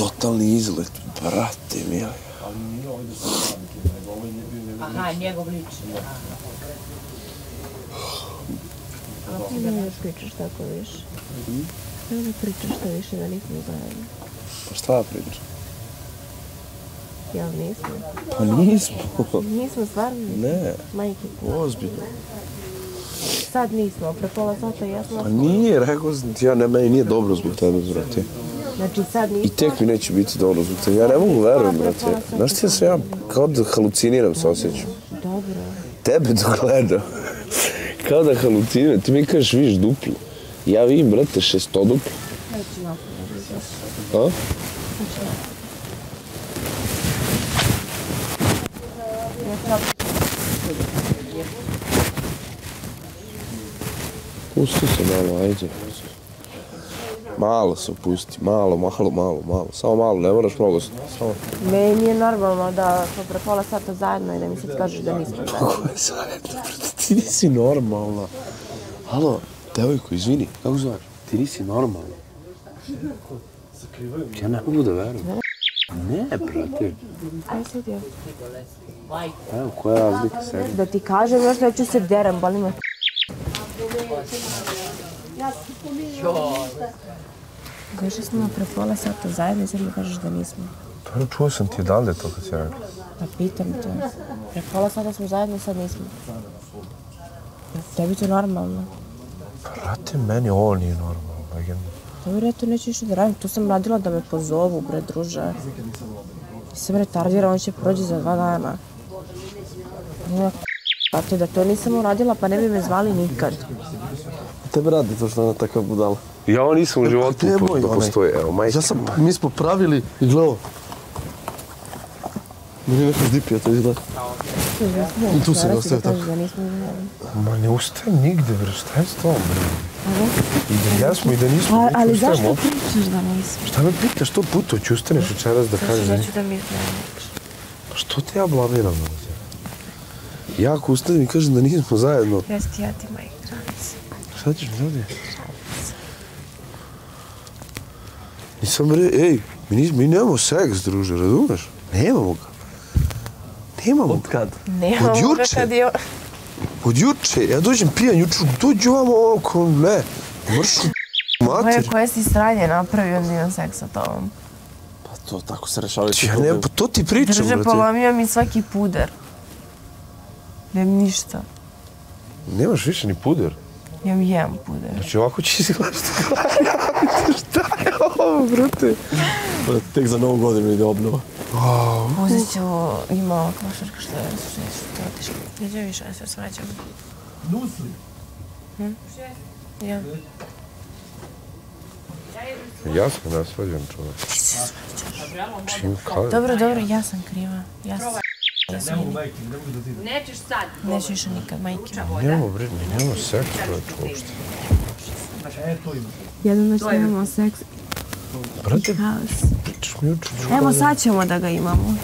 totalni izlet, brate mi. Aha, njegov lični. A ti ne da pričaš tako više. Ne da pričaš što više da nismo zajedno. Pa šta pričam? Jel nismo? Pa nismo. Nismo stvarno? Ne, Majke, ozbiljno. sad nismo, pre pola sata jesmo. Pa nije, rekao sam ti, ja ne, meni nije dobro zbog tebe, brate. Znači sad nismo. I tek mi neće biti dobro zbog. Ja ne mogu verujem, brate. Znaš ti ja se ja kao da haluciniram se osjećam. Dobro. Tebe dok gledam. kao da haluciniram. Ti mi kažeš vidiš duplo. Ja vidim, brate, šestoduplo. Neću napraviti. A? Pusti se malo, ajde. Malo se opusti, malo, malo, malo, malo. Samo malo, ne moraš mnogo. Samo... Meni je normalno da smo pre pola sata zajedno i da mi sad kažeš da nismo zajedno. Kako je zajedno, ti nisi normalna. Halo, devojko, izvini, kako zoveš? Ti nisi normalna. Ja ne mogu da verujem. Ne, brate. Aj sad je. Evo, koja je razlika sebi? Da ti kažem još da ću se derem, boli me. Kaže smo pre pola sata zajedno i sad mi kažeš da nismo. Dobro, čuo sam ti odavde to kad si rekao. Pa pitam te. Pre pola sata smo zajedno i sad nismo. Tebi to normalno. Brate, meni ovo nije normalno, legenda. Dobro, eto, neću više da radim. Tu sam radila da me pozovu, bre, druže. Nisam retardira, on će prođi za dva dana. Nema Brate, da to nisam uradila, pa ne bi me zvali nikad. Tebe radi to što je ona takva budala. Ja ovo nisam u životu Te po- da postoje, evo, majke. Ja sam, mi smo pravili i gledao. Meni je neko zdipio to izgleda. I tu si ga ostavio tako. Ma ne ustajem nigde, bre, šta je s tom, bre? I da jesmo i da nismo, A, ali ustajem zašto pričaš da nismo? Šta me pitaš, to puto ću ustaneš večeras da kažeš da Neću da mi znaš. Pa što te ja blamiram? brate? Ja ako ustanem i kažem da nismo zajedno, Jesti ja ti majke granice. Šta ćeš mi zadnje? Nisam bre, ej, mi, nis, mi nemamo seks, druže, razumeš? Nemamo ga. Nemamo Od kad? Nemamo Od ga juče. kad je... Od juče, ja dođem pijan juče, dođu vamo ono ko ne, mršu Moje mater. koje si sranje napravio da imam seks sa tobom. Pa to tako se rešavaju. Ja ne, pa to ti pričam, Drže, brate. polomio mi svaki puder. Nemam ništa. Nemaš više ni puder. Šta je ovo, brate? Pa tek za novu godinu ide obnova. Uzet ću, ima ova košarka što je šest, što je otišla. Neđe više, ja se svađam. Nusli? Hm? Ja. Ja sam ne svađam čovjek. Čim, kao? Dobro, dobro, ja sam kriva. Ja sam... Izvini. Nećeš sad. Neću više nikad, majke. Nemamo, bre, mi nemamo seks čovječ uopšte. Jednu noć nemamo seks. Brate, pričaš mi čovječ. Evo sad ćemo da ga imamo.